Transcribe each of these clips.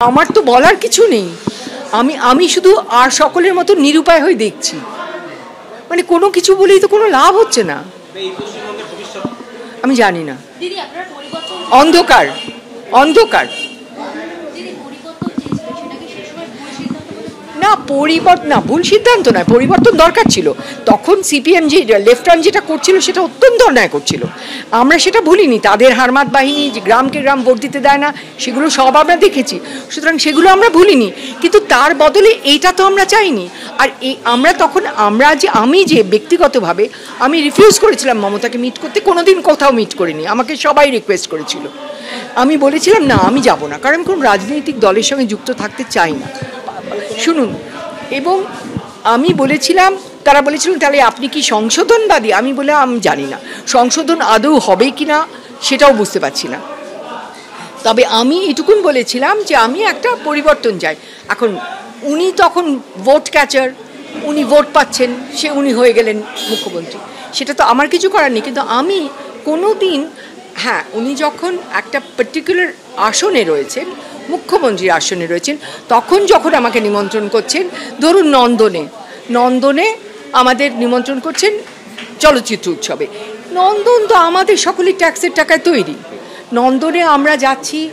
আমার তো বলার কিছু নেই। আমি আমি শুধু আর সকলের মতো নিরুপায় হয়ে দেখছি। মানে কোনো কিছু বলেই তো কোনো লাভ হচ্ছে না। আমি জানি না। অন্ধকার অন্ধকার দিদি পরিবর্তন চেয়েছিলেন সেটা কি সেই সময় ভুল সিদ্ধান্ত বলে মনে হয়? না পরিবর্তন না, ভুল সিদ্ধান্ত নয়, পরিবর্তন দরকার ছিল। তখন সিপিএম যে লেফট আর্ম যেটা করছিল সেটা অত্যন্ত অন্যায় করছিল। আমরা সেটা ভুলিনি, তাদের হারমাত বাহিনী, যে গ্রামকে গ্রাম ভোট দিতে দেয় না, সেগুলো সব আমরা দেখেছি। সুতরাং সেগুলো আমরা ভুলিনি, কিন্তু তার বদলে এইটা তো আমরা চাইনি। আর এই আমরা তখন, আমরা যে, আমি যে, ব্যক্তিগতভাবে আমি রিফিউজ করেছিলাম মমতাকে মিট করতে, কোনোদিন কোথাও মিট করিনি, আমাকে সবাই রিকোয়েস্ট করেছিল। আমি বলেছিলাম, না, আমি যাব না, কারণ কোনো রাজনৈতিক দলের সঙ্গে যুক্ত থাকতে চাই না। শুনুন এবং আমি বলেছিলাম, তারা বলেছিলেন তাহলে আপনি কি সংশোধনবাদী? আমি বলে আমি জানি না। সংশোধন আদৌ হবে কি না, সেটাও বুঝতে পারছি না। তবে আমি এটুকুন বলেছিলাম যে, আমি একটা পরিবর্তন চাই। এখন উনি তখন ভোট ক্যাচার উনি ভোট পাচ্ছেন, সে উনি হয়ে গেলেন মুখ্যমন্ত্রী। সেটা তো আমার কিছু করার নেই, কিন্তু আমি কোনো দিন হ্যাঁ উনি যখন একটা পার্টিকুলার আসনে রয়েছেন মুখ্যমন্ত্রীর আসনে রয়েছেন, তখন যখন আমাকে নিমন্ত্রণ করছেন, ধরুন নন্দনে নন্দনে আমাদের নিমন্ত্রণ করছেন চলচ্চিত্র উৎসবে। নন্দন তো আমাদের সকলেই ট্যাক্সের টাকায় তৈরি। নন্দনে আমরা যাচ্ছি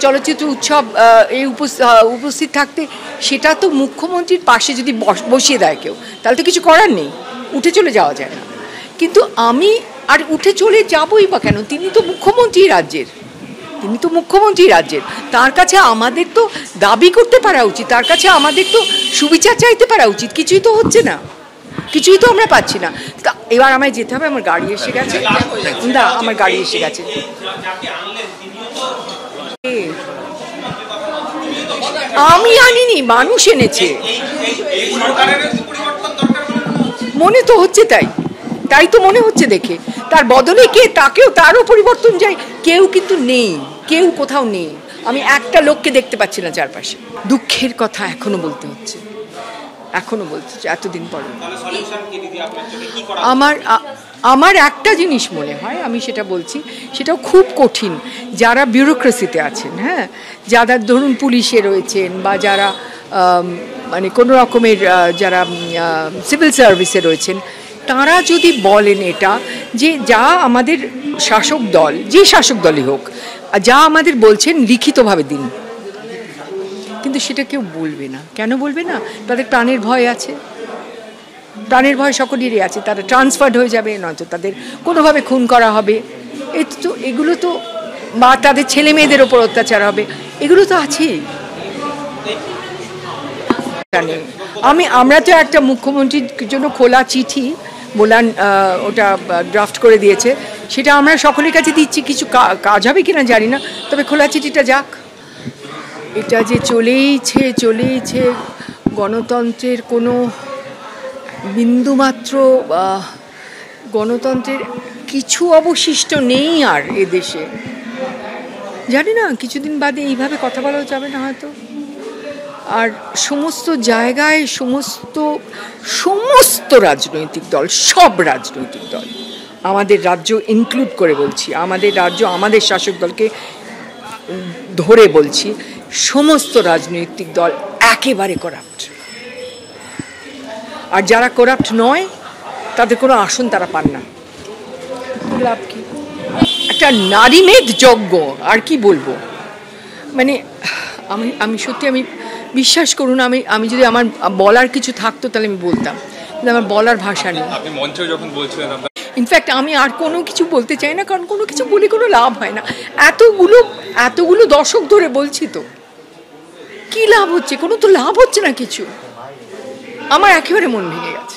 চলচ্চিত্র উৎসব এই উপস্থিত থাকতে, সেটা তো মুখ্যমন্ত্রীর পাশে যদি বস- বসিয়ে দেয় কেউ, তাহলে তো কিছু করার নেই, উঠে চলে যাওয়া যায় না। কিন্তু আমি আর উঠে চলে যাবই বা কেন? তিনি তো মুখ্যমন্ত্রী রাজ্যের। তিনি তো মুখ্যমন্ত্রী রাজ্যের। তার কাছে আমাদের তো দাবি করতে পারা উচিত, তার কাছে আমাদের তো সুবিচার চাইতে পারা উচিত, কিছুই তো হচ্ছে না। কিছুই তো আমরা পাচ্ছি না। এবার আমায় যেতে হবে, আমার গাড়ি এসে গেছে। না আমার গাড়ি এসে গেছে। আমি আনিনি, মানুষ এনেছে। মনে তো হচ্ছে তাই। তাই তো মনে হচ্ছে দেখে। তার বদলে কে? তাকেও তারও পরিবর্তন যায় কেউ কিন্তু নেই, কেউ কোথাও নেই। আমি একটা লোককে দেখতে পাচ্ছি না চারপাশে দুঃখের কথা এখনও বলতে হচ্ছে। এখনও বলতে হচ্ছে, এতদিন পরে। আমার আমার একটা জিনিস মনে হয়, আমি সেটা বলছি, সেটাও খুব কঠিন। যারা বিউরোক্রেসিতে আছেন হ্যাঁ? যারা ধরুন পুলিশে রয়েছেন বা যারা মানে কোনো রকমের যারা সিভিল সার্ভিসে রয়েছেন তারা যদি বলেন এটা, যে যা আমাদের শাসক দল, যে শাসক দলই হোক, যা আমাদের বলছেন লিখিতভাবে দিন। কিন্তু সেটা কেউ বলবে না। কেন বলবে না? তাদের প্রাণের ভয় আছে। প্রাণের ভয় সকলেরই আছে। তারা ট্রান্সফার্ড হয়ে যাবে, নয়তো তাদের কোনোভাবে খুন করা হবে। এ তো, এগুলো তো বা তাদের ছেলে মেয়েদের ওপর অত্যাচার হবে। এগুলো তো আছেই। আমি, আমরা তো একটা মুখ্যমন্ত্রীর জন্য খোলা চিঠি আহ, ওটা ড্রাফট করে দিয়েছে। সেটা আমরা সকলের কাছে দিচ্ছি কিছু কাজ হবে কিনা জানি না। তবে খোলা চিঠিটা যাক। এটা যে চলেইছে চলেইছে গণতন্ত্রের কোনো বিন্দুমাত্র গণতন্ত্রের কিছু অবশিষ্ট নেই আর এদেশে জানি না কিছুদিন বাদে এইভাবে কথা বলাও যাবে না হয়তো। আর সমস্ত জায়গায় সমস্ত সমস্ত রাজনৈতিক দল, সব রাজনৈতিক দল আমাদের রাজ্য ইনক্লুড করে বলছি, আমাদের রাজ্য, আমাদের শাসক দলকে ধরে বলছি, সমস্ত রাজনৈতিক দল একেবারে করাপ্ট আর যারা করাপ্ট নয়, তাদের কোনো আসন তারা পান না। একটা নারীমেদ যজ্ঞ, আর কি বলব? মানে আমি আমি সত্যি আমি বিশ্বাস করুন আমি আমি যদি আমার বলার কিছু থাকতো তাহলে আমি বলতাম। কিন্তু আমার বলার ভাষা নেই। আপনি মঞ্চে যখন বলছিলেন ইনফ্যাক্ট আমি আর কোনো কিছু বলতে চাই না কারণ কোনো কিছু বলে কোনো লাভ হয় না। এতগুলো এতগুলো দশক ধরে বলছি তো কি লাভ হচ্ছে? কোনো তো লাভ হচ্ছে না কিছু। আমার একেবারে মন ভেঙে গেছে।